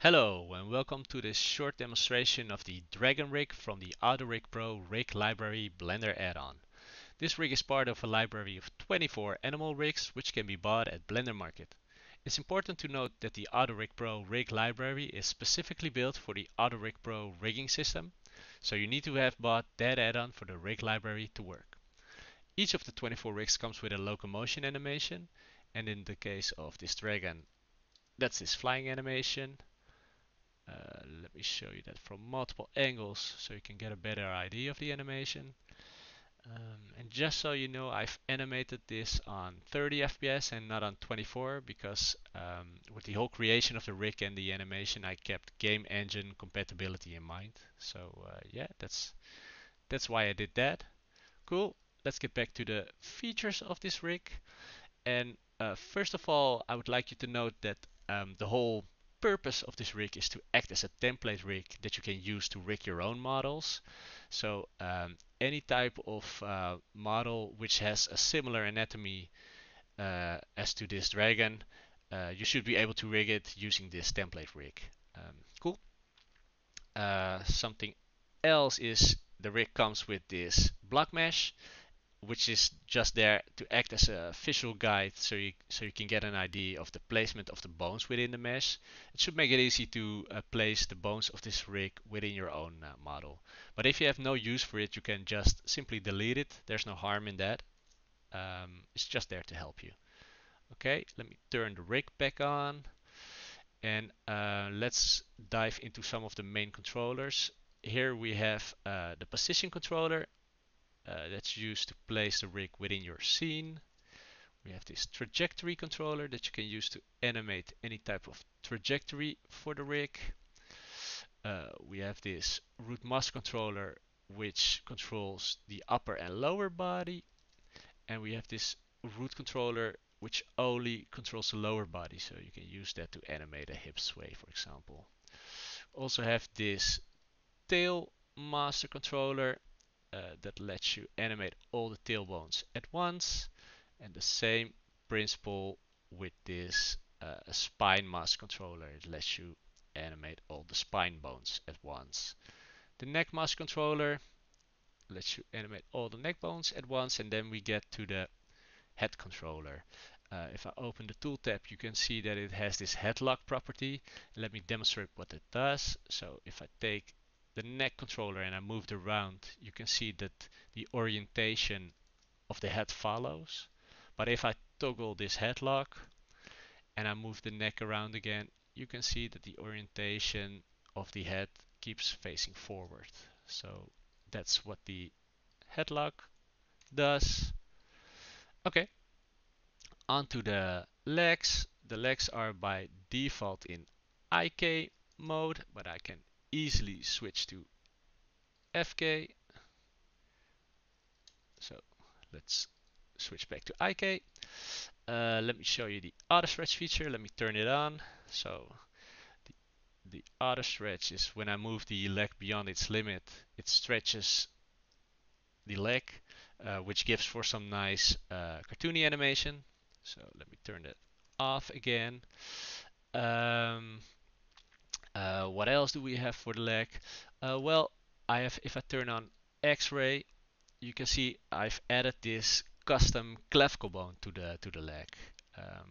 Hello and welcome to this short demonstration of the Dragon Rig from the AutoRig Pro Rig Library Blender add-on. This rig is part of a library of 24 animal rigs which can be bought at Blender Market. It's important to note that the AutoRig Pro Rig Library is specifically built for the AutoRig Pro rigging system, so you need to have bought that add-on for the rig library to work. Each of the 24 rigs comes with a locomotion animation, and in the case of this dragon, that's this flying animation. Uh, let me show you that from multiple angles so you can get a better idea of the animation. Um, and just so you know, I've animated this on 30 FPS and not on 24 because um, with the whole creation of the rig and the animation, I kept game engine compatibility in mind. So uh, yeah, that's that's why I did that. Cool. Let's get back to the features of this rig. And uh, first of all, I would like you to note that um, the whole purpose of this rig is to act as a template rig that you can use to rig your own models. So um, any type of uh, model which has a similar anatomy uh, as to this dragon, uh, you should be able to rig it using this template rig. Um, cool. Uh, something else is the rig comes with this block mesh which is just there to act as a visual guide so you so you can get an idea of the placement of the bones within the mesh. It should make it easy to uh, place the bones of this rig within your own uh, model. But if you have no use for it, you can just simply delete it. There's no harm in that. Um, it's just there to help you. Okay, let me turn the rig back on and uh, let's dive into some of the main controllers. Here we have uh, the position controller uh, that's used to place the rig within your scene. We have this trajectory controller that you can use to animate any type of trajectory for the rig. Uh, we have this root master controller which controls the upper and lower body. And we have this root controller which only controls the lower body. So you can use that to animate a hip sway, for example. Also have this tail master controller uh, that lets you animate all the tailbones at once. And the same principle with this uh, spine master controller it lets you animate all the spine bones at once. The neck master controller lets you animate all the neck bones at once and then we get to the head controller. Uh, if I open the tool tab you can see that it has this headlock property. Let me demonstrate what it does. So if I take the neck controller and I moved around, you can see that the orientation of the head follows. But if I toggle this headlock and I move the neck around again, you can see that the orientation of the head keeps facing forward. So that's what the headlock does. Okay, onto the legs. The legs are by default in IK mode, but I can easily switch to FK. So let's switch back to IK. Uh, let me show you the auto stretch feature. Let me turn it on. So the, the auto stretch is when I move the leg beyond its limit, it stretches the leg, uh, which gives for some nice uh, cartoony animation. So let me turn that off again. Um, what else do we have for the leg? Uh, well, I have if I turn on X-ray, you can see I've added this custom clavicle bone to the to the leg. Um,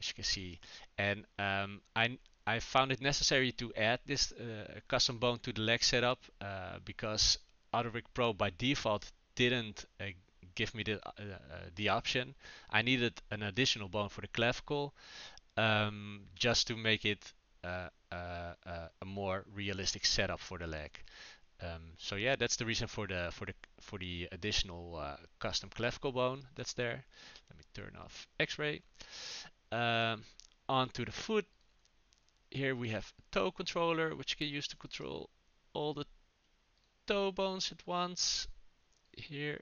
as you can see, and um, I I found it necessary to add this uh, custom bone to the leg setup uh, because AutoRig Pro by default didn't uh, give me the uh, uh, the option. I needed an additional bone for the clavicle um, just to make it a more realistic setup for the leg. Um, so yeah, that's the reason for the for the for the additional custom clavicle bone that's there. Let me turn off X-ray. Um, onto the foot. Here we have a toe controller, which you can use to control all the toe bones at once. Here,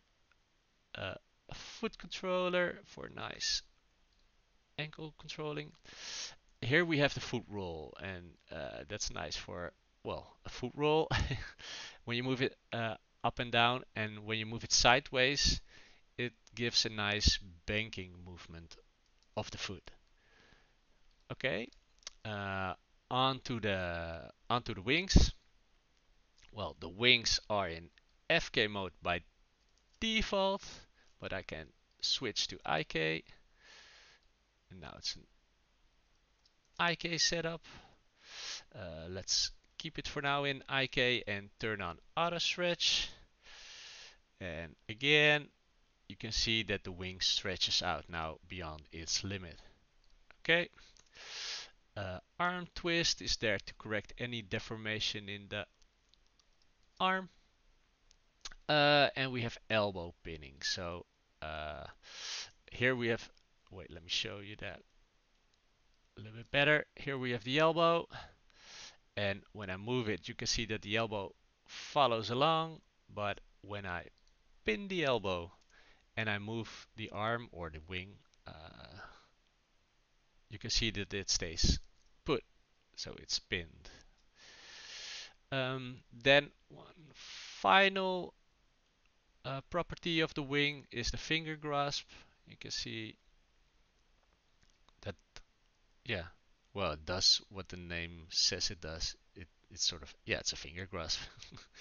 uh, a foot controller for nice ankle controlling here we have the foot roll and uh, that's nice for well a foot roll when you move it uh, up and down and when you move it sideways it gives a nice banking movement of the foot okay uh, onto the onto the wings. Well, the wings are in FK mode by default, but I can switch to IK. And now it's an IK setup. Uh, let's keep it for now in IK and turn on auto stretch. And again, you can see that the wing stretches out now beyond its limit. Okay. Uh, arm twist is there to correct any deformation in the arm. Uh, and we have elbow pinning. So uh, here we have, wait, let me show you that a little bit better. Here we have the elbow. And when I move it, you can see that the elbow follows along. But when I pin the elbow and I move the arm or the wing, uh, you can see that it stays put. So it's pinned. Um, then one final uh, property of the wing is the finger grasp. You can see yeah, well, it does what the name says it does. It, it's sort of, yeah, it's a finger grasp.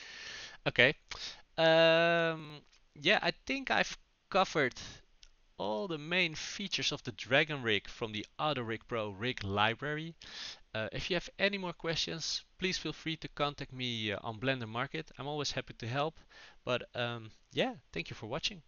okay. Um, yeah, I think I've covered all the main features of the Dragon Rig from the AutoRig Pro rig library. Uh, if you have any more questions, please feel free to contact me uh, on Blender Market. I'm always happy to help. But um, yeah, thank you for watching.